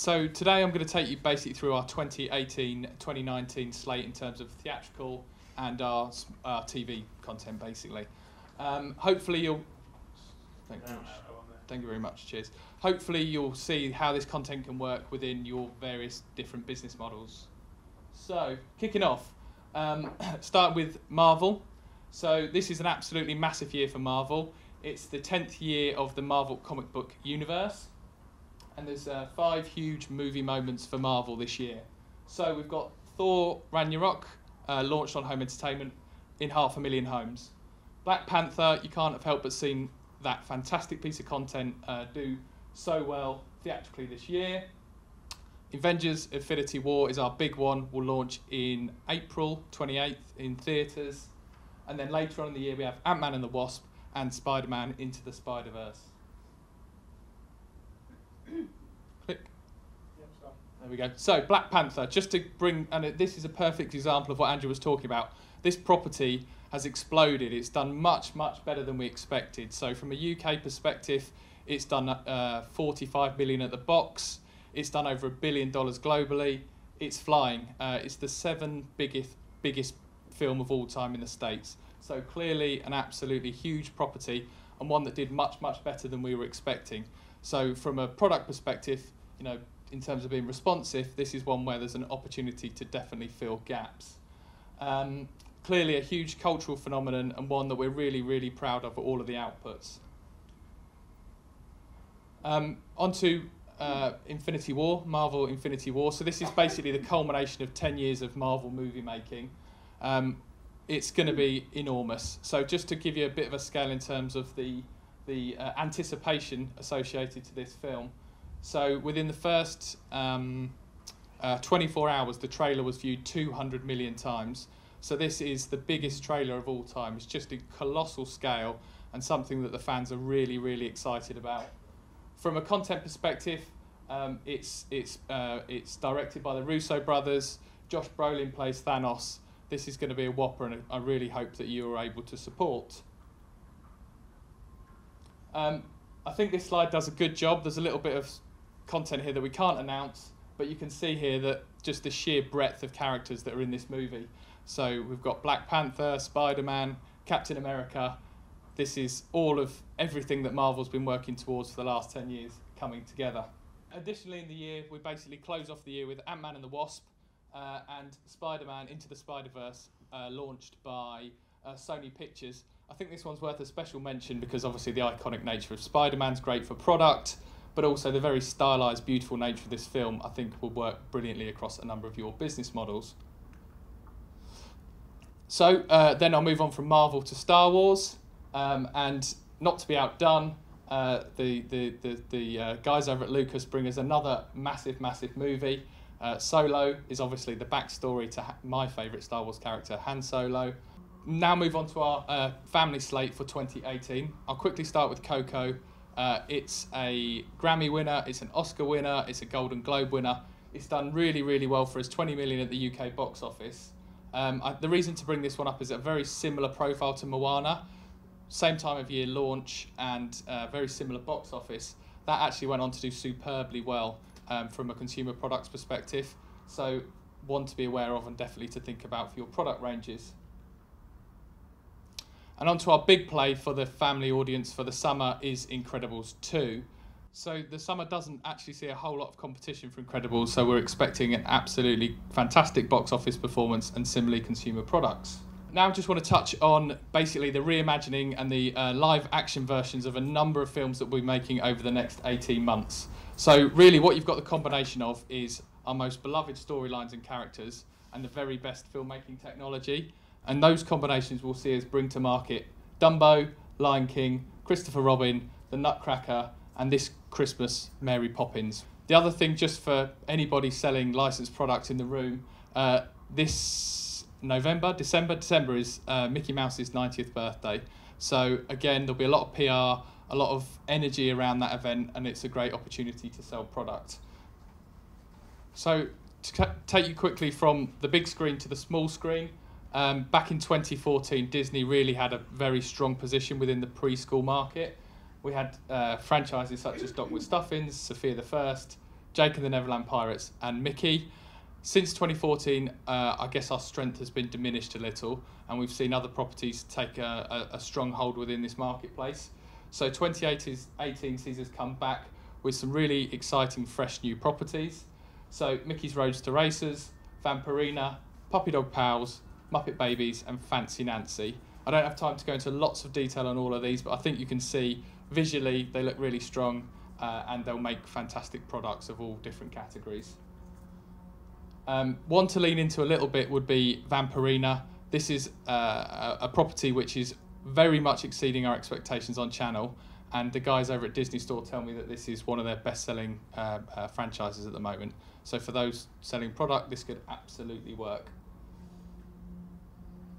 so today I'm going to take you basically through our 2018-2019 slate in terms of theatrical and our, our TV content, basically. Um, hopefully you'll. Thank you. Thank you very much. Cheers. Hopefully you'll see how this content can work within your various different business models. So kicking off, um, start with Marvel. So this is an absolutely massive year for Marvel. It's the tenth year of the Marvel comic book universe, and there's uh, five huge movie moments for Marvel this year. So we've got Thor Ragnarok, uh, launched on home entertainment in half a million homes. Black Panther, you can't have helped but seen that fantastic piece of content uh, do so well theatrically this year. Avengers Infinity War is our big one, will launch in April 28th in theatres. And then later on in the year, we have Ant Man and the Wasp and Spider Man Into the Spider Verse. There we go. So, Black Panther, just to bring, and this is a perfect example of what Andrew was talking about. This property has exploded. It's done much, much better than we expected. So, from a UK perspective, it's done uh, 45 million at the box. It's done over a billion dollars globally. It's flying. Uh, it's the seven biggest biggest film of all time in the states. So clearly an absolutely huge property and one that did much much better than we were expecting. So from a product perspective, you know, in terms of being responsive, this is one where there's an opportunity to definitely fill gaps. Um, clearly a huge cultural phenomenon and one that we're really really proud of for all of the outputs. Um, onto uh, Infinity War, Marvel Infinity War. So this is basically the culmination of 10 years of Marvel movie making. Um, it's going to be enormous. So just to give you a bit of a scale in terms of the the uh, anticipation associated to this film. So within the first um, uh, 24 hours, the trailer was viewed 200 million times. So this is the biggest trailer of all time. It's just a colossal scale and something that the fans are really, really excited about. From a content perspective, um, it's it's uh, it's directed by the Russo brothers. Josh Brolin plays Thanos. This is going to be a whopper, and I really hope that you are able to support. Um, I think this slide does a good job. There's a little bit of content here that we can't announce, but you can see here that just the sheer breadth of characters that are in this movie. So we've got Black Panther, Spider Man, Captain America. This is all of everything that Marvel's been working towards for the last 10 years coming together. Additionally, in the year, we basically close off the year with Ant Man and the Wasp uh, and Spider Man Into the Spider Verse, uh, launched by uh, Sony Pictures. I think this one's worth a special mention because obviously the iconic nature of Spider Man's great for product, but also the very stylized, beautiful nature of this film, I think, will work brilliantly across a number of your business models. So uh, then I'll move on from Marvel to Star Wars, um, and not to be outdone, uh, the the the, the uh, guys over at Lucas bring us another massive, massive movie. Uh, Solo is obviously the backstory to my favourite Star Wars character, Han Solo. Now move on to our uh, family slate for 2018. I'll quickly start with Coco. Uh, it's a Grammy winner, it's an Oscar winner, it's a Golden Globe winner. It's done really, really well for us, 20 million at the UK box office. Um, I, the reason to bring this one up is a very similar profile to Moana, same time of year launch and uh, very similar box office. That actually went on to do superbly well um, from a consumer products perspective. So, one to be aware of and definitely to think about for your product ranges. And on to our big play for the family audience for the summer is Incredibles 2. So the summer doesn't actually see a whole lot of competition for Incredibles, so we're expecting an absolutely fantastic box office performance and similarly consumer products. Now I just want to touch on basically the reimagining and the uh, live action versions of a number of films that we'll be making over the next 18 months. So really what you've got the combination of is our most beloved storylines and characters and the very best filmmaking technology. And those combinations will see us bring to market Dumbo, Lion King, Christopher Robin, The Nutcracker, and this Christmas, Mary Poppins. The other thing, just for anybody selling licensed products in the room, uh, this November, December, December is uh, Mickey Mouse's 90th birthday. So again, there'll be a lot of PR, a lot of energy around that event, and it's a great opportunity to sell product. So to take you quickly from the big screen to the small screen, um, back in 2014, Disney really had a very strong position within the preschool market. We had uh, franchises such as Dog with Stuffins, Sofia the First, Jake and the Neverland Pirates, and Mickey. Since 2014, uh, I guess our strength has been diminished a little, and we've seen other properties take a, a, a strong hold within this marketplace. So 2018 sees us come back with some really exciting, fresh new properties. So Mickey's Roadster Racers, Vampirina, Puppy Dog Pals, Muppet Babies, and Fancy Nancy. I don't have time to go into lots of detail on all of these, but I think you can see visually they look really strong uh, and they'll make fantastic products of all different categories. Um, one to lean into a little bit would be Vampirina. This is uh, a property which is very much exceeding our expectations on channel, and the guys over at Disney Store tell me that this is one of their best-selling uh, uh, franchises at the moment. So for those selling product, this could absolutely work.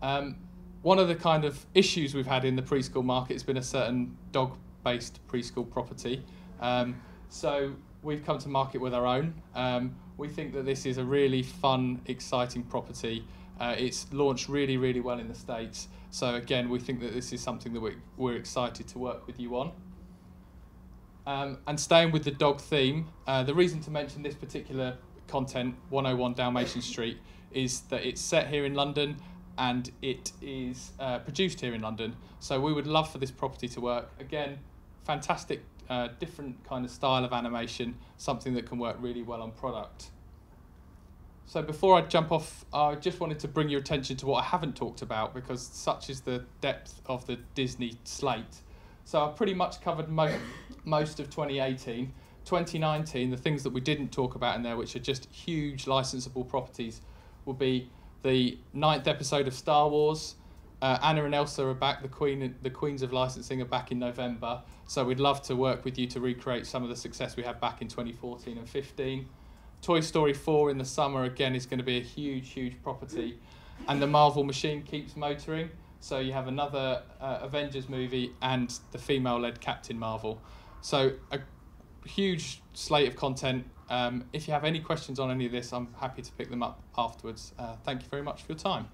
Um, one of the kind of issues we've had in the preschool market has been a certain dog-based preschool property. Um, so we've come to market with our own. Um, we think that this is a really fun, exciting property. Uh, it's launched really, really well in the States. So again, we think that this is something that we, we're excited to work with you on. Um, and staying with the dog theme, uh, the reason to mention this particular content, 101 Dalmatian Street, is that it's set here in London and it is uh, produced here in London. So we would love for this property to work. Again, fantastic, uh, different kind of style of animation, something that can work really well on product. So before I jump off, I just wanted to bring your attention to what I haven't talked about because such is the depth of the Disney slate. So I've pretty much covered mo most of 2018. 2019, the things that we didn't talk about in there, which are just huge licensable properties, will be the ninth episode of Star Wars. Uh, Anna and Elsa are back. The Queen, the Queens of Licensing are back in November. So we'd love to work with you to recreate some of the success we had back in 2014 and 15. Toy Story 4 in the summer again is going to be a huge, huge property, and the Marvel machine keeps motoring. So you have another uh, Avengers movie and the female-led Captain Marvel. So a huge slate of content. Um, if you have any questions on any of this, I'm happy to pick them up afterwards. Uh, thank you very much for your time.